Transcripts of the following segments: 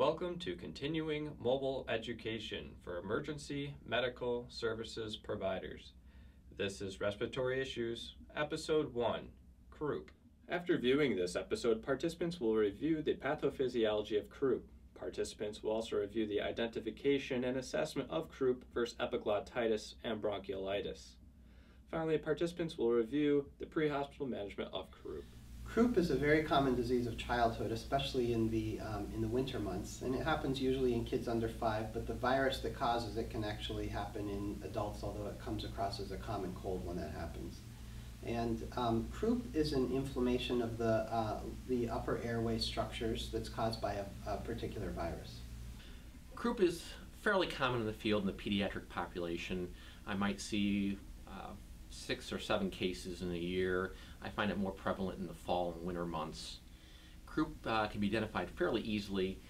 Welcome to Continuing Mobile Education for Emergency Medical Services Providers. This is Respiratory Issues, Episode 1, Croup. After viewing this episode, participants will review the pathophysiology of croup. Participants will also review the identification and assessment of croup versus epiglottitis and bronchiolitis. Finally, participants will review the pre-hospital management of croup. Croup is a very common disease of childhood, especially in the, um, in the winter months. And it happens usually in kids under five, but the virus that causes it can actually happen in adults, although it comes across as a common cold when that happens. And um, croup is an inflammation of the, uh, the upper airway structures that's caused by a, a particular virus. Croup is fairly common in the field in the pediatric population. I might see six or seven cases in a year. I find it more prevalent in the fall and winter months. Croup uh, can be identified fairly easily.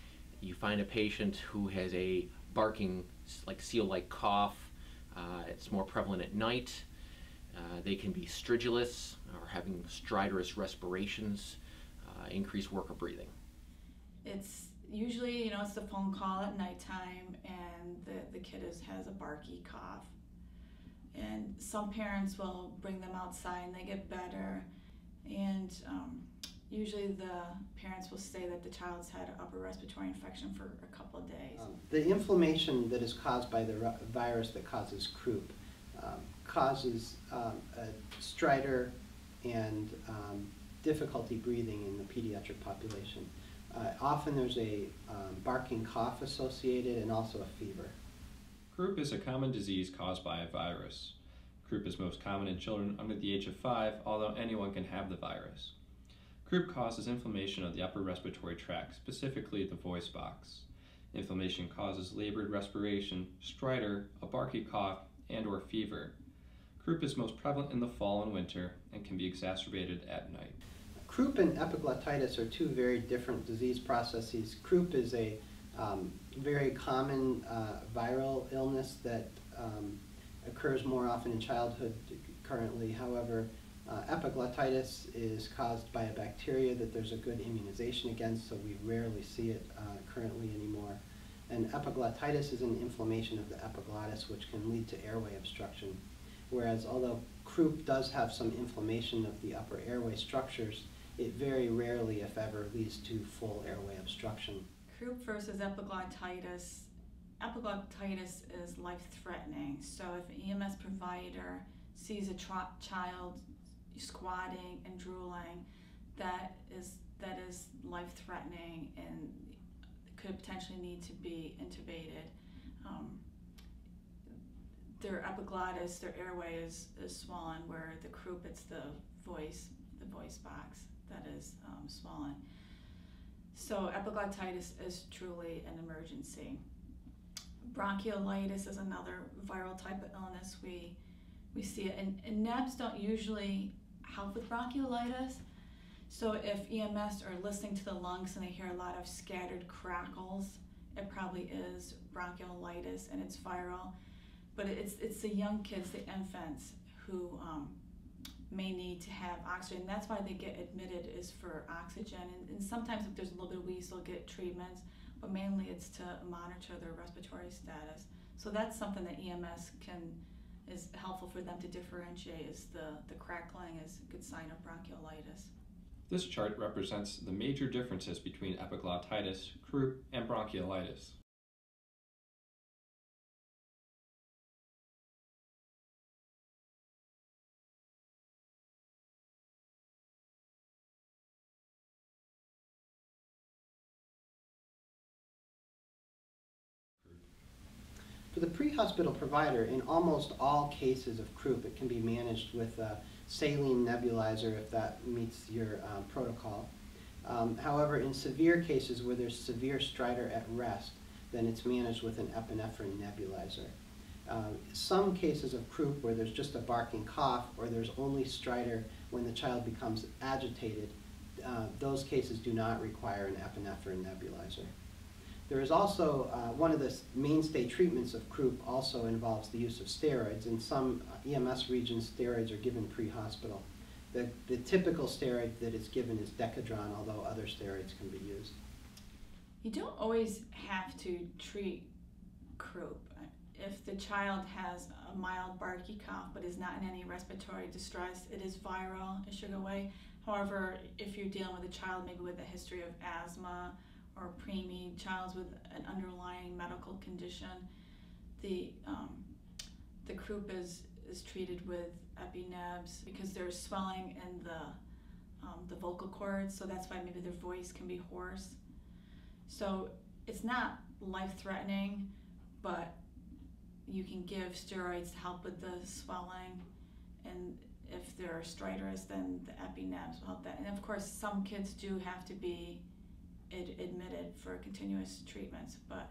You find a patient who has a barking, like seal-like cough. Uh, it's more prevalent at night. Uh, they can be stridulous or having stridorous respirations, uh, increased work of breathing. It's usually, you know, it's the phone call at nighttime and the, the kid is, has a barky cough and some parents will bring them outside and they get better and um, usually the parents will say that the child's had an upper respiratory infection for a couple of days. Um, the inflammation that is caused by the virus that causes croup um, causes um, a stridor and um, difficulty breathing in the pediatric population. Uh, often there's a um, barking cough associated and also a fever. Croup is a common disease caused by a virus. Croup is most common in children under the age of 5, although anyone can have the virus. Croup causes inflammation of the upper respiratory tract, specifically the voice box. Inflammation causes labored respiration, stridor, a barky cough, and or fever. Croup is most prevalent in the fall and winter and can be exacerbated at night. Croup and epiglottitis are two very different disease processes. Croup is a um, very common uh, viral illness that um, occurs more often in childhood currently. However, uh, epiglottitis is caused by a bacteria that there's a good immunization against, so we rarely see it uh, currently anymore. And epiglottitis is an inflammation of the epiglottis, which can lead to airway obstruction. Whereas, although croup does have some inflammation of the upper airway structures, it very rarely, if ever, leads to full airway obstruction. Croup versus epiglottitis. Epiglottitis is life-threatening. So if an EMS provider sees a child squatting and drooling, that is that is life-threatening and could potentially need to be intubated. Um, their epiglottis, their airway is, is swollen, where the croup, it's the voice, the voice box that is um, swollen. So epiglottitis is truly an emergency. Bronchiolitis is another viral type of illness. We, we see it, and, and NEBs don't usually help with bronchiolitis. So if EMS are listening to the lungs and they hear a lot of scattered crackles, it probably is bronchiolitis and it's viral. But it's, it's the young kids, the infants, who um, may need to have oxygen. That's why they get admitted is for oxygen. And, and, sometimes if there's a little bit of wheeze, they'll get treatments, but mainly it's to monitor their respiratory status. So that's something that EMS can is helpful for them to differentiate is the, the crackling is a good sign of bronchiolitis. This chart represents the major differences between epiglottitis, croup, and bronchiolitis. For the pre-hospital provider, in almost all cases of croup, it can be managed with a saline nebulizer if that meets your um, protocol. Um, however, in severe cases where there's severe stridor at rest, then it's managed with an epinephrine nebulizer. Uh, some cases of croup where there's just a barking cough or there's only stridor when the child becomes agitated, uh, those cases do not require an epinephrine nebulizer. There is also, uh, one of the mainstay treatments of croup also involves the use of steroids. In some uh, EMS regions, steroids are given pre-hospital. The, the typical steroid that is given is Decadron, although other steroids can be used. You don't always have to treat croup. If the child has a mild barky cough but is not in any respiratory distress, it is viral, it should go away. However, if you're dealing with a child maybe with a history of asthma or preemie, child with an underlying medical condition, the um, the croup is is treated with epinebs because there's swelling in the um, the vocal cords, so that's why maybe their voice can be hoarse. So it's not life threatening, but you can give steroids to help with the swelling. And if they're stridorous, then the epinebs will help that. And of course, some kids do have to be ad- admitted for continuous treatments, but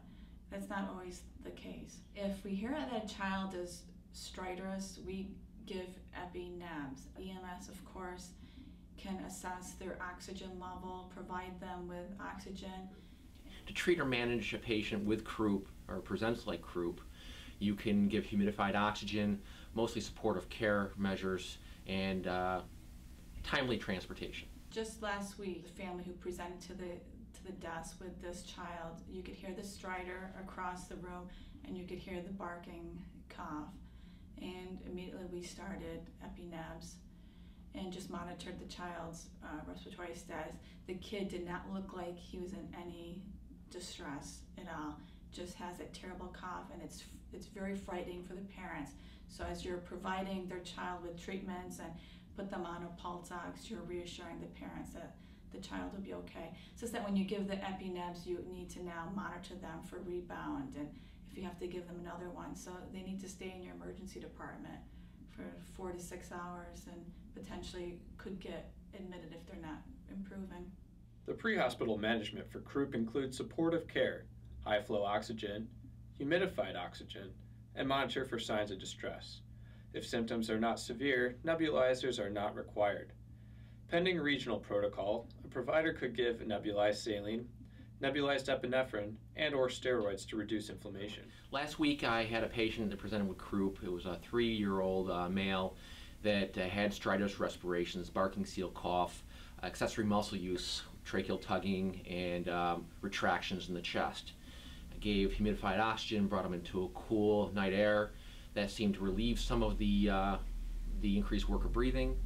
that's not always the case. If we hear that a child is stridorous, we give epinebs. EMS, of course, can assess their oxygen level, provide them with oxygen. To treat or manage a patient with croup or presents like croup, you can give humidified oxygen, mostly supportive care measures, and uh, timely transportation. Just last week, the family who presented to the to the desk with this child, you could hear the stridor across the room, and you could hear the barking cough. And immediately we started epinebs and just monitored the child's uh, respiratory status. The kid did not look like he was in any distress at all. Just has that terrible cough, and it's it's very frightening for the parents. So as you're providing their child with treatments and put them on a pulse ox, you're reassuring the parents that the child will be okay. It's just that when you give the epinebs, you need to now monitor them for rebound and if you have to give them another one. So they need to stay in your emergency department for four to six hours and potentially could get admitted if they're not improving. The pre-hospital management for croup includes supportive care, high flow oxygen, humidified oxygen, and monitor for signs of distress. If symptoms are not severe, nebulizers are not required. Pending regional protocol, a provider could give nebulized saline, nebulized epinephrine, and or steroids to reduce inflammation. Last week I had a patient that presented with croup. It was a three-year-old uh, male that uh, had stridorous respirations, barking seal cough, accessory muscle use, tracheal tugging, and um, retractions in the chest I gave humidified oxygen, brought him into a cool night air. That seemed to relieve some of the, uh, the increased work of breathing.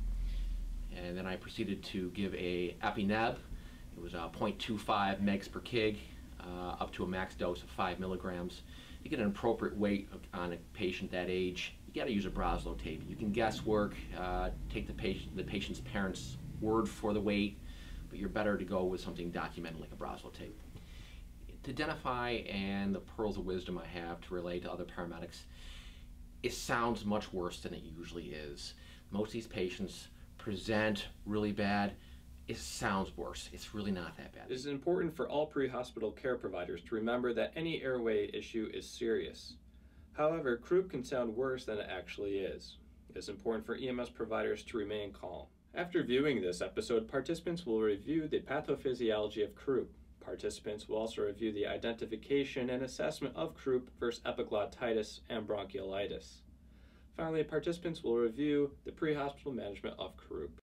And then I proceeded to give a epineb. It was a 0.25 megs per kg, uh, up to a max dose of 5 milligrams. You get an appropriate weight on a patient that age, you got to use a Broselow tape. You can guesswork, uh, take the, patient, the patient's parents' word for the weight, but you're better to go with something documented like a Broselow tape to identify and the pearls of wisdom I have to relay to other paramedics, it sounds much worse than it usually is. Most of these patients present really bad. It sounds worse. It's really not that bad. It is important for all pre hospital care providers to remember that any airway issue is serious. However, croup can sound worse than it actually is. It is important for EMS providers to remain calm. After viewing this episode, participants will review the pathophysiology of croup, Participants will also review the identification and assessment of croup versus epiglottitis and bronchiolitis. Finally, participants will review the pre-hospital management of croup.